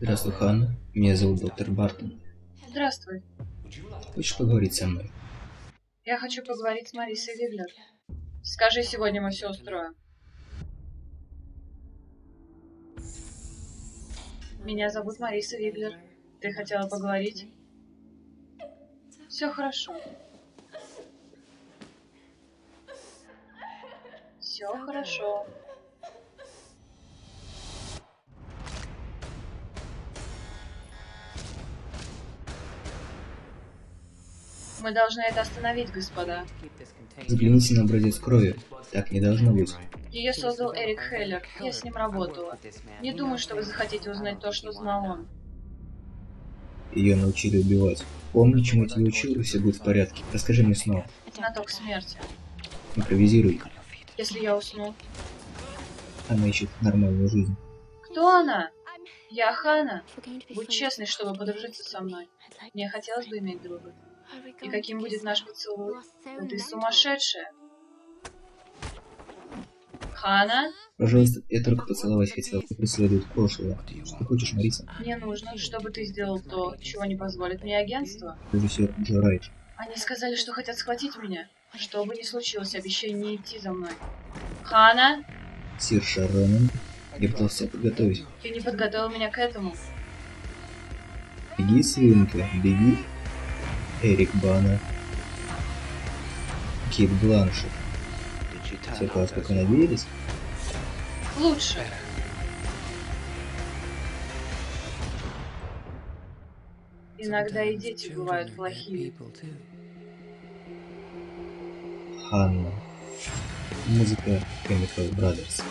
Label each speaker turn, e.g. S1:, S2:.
S1: Здравствуй, Ханна. Меня зовут доктор Бартон.
S2: Здравствуй.
S1: Хочешь поговорить со мной?
S2: Я хочу поговорить с Марисой Виглер. Скажи, сегодня мы все устроим. Меня зовут Мариса Виглер. Ты хотела поговорить? Все хорошо. Все хорошо. Мы должны это остановить, господа.
S1: Взгляните на образец крови. Так не должно быть.
S2: Ее создал Эрик Хеллер. Я с ним работала. Не думаю, что вы захотите узнать то, что знал он.
S1: Ее научили убивать. Помни, чему тебя учил, и все будет в порядке. Расскажи мне снова.
S2: Знаток смерти.
S1: Импровизируй.
S2: Если я усну.
S1: Она ищет нормальную жизнь.
S2: Кто она? Я Хана. Будь честной, чтобы подружиться со мной. Мне хотелось бы иметь друга. И каким будет наш поцелуй? Да ты сумасшедшая. Хана,
S1: Пожалуйста, я только поцеловать хотел. Ты преследует прошлое. Что ты хочешь, Мариса?
S2: мне нужно, чтобы ты сделал то, чего не позволит мне агентство.
S1: Режиссер Джо Райт.
S2: Они сказали, что хотят схватить меня. Что бы ни случилось, обещай не идти за мной. Хана,
S1: Сир Шаронен. Я пытался подготовить.
S2: ты не подготовил меня к этому.
S1: Беги, свинка, беги. Эрик Бана. Кит Бланшет. Все класс, вы надеялись?
S2: Лучше. Иногда и дети бывают плохие.
S1: Ханна. Музыка Chemical Brothers.